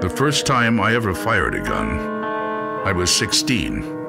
The first time I ever fired a gun, I was 16.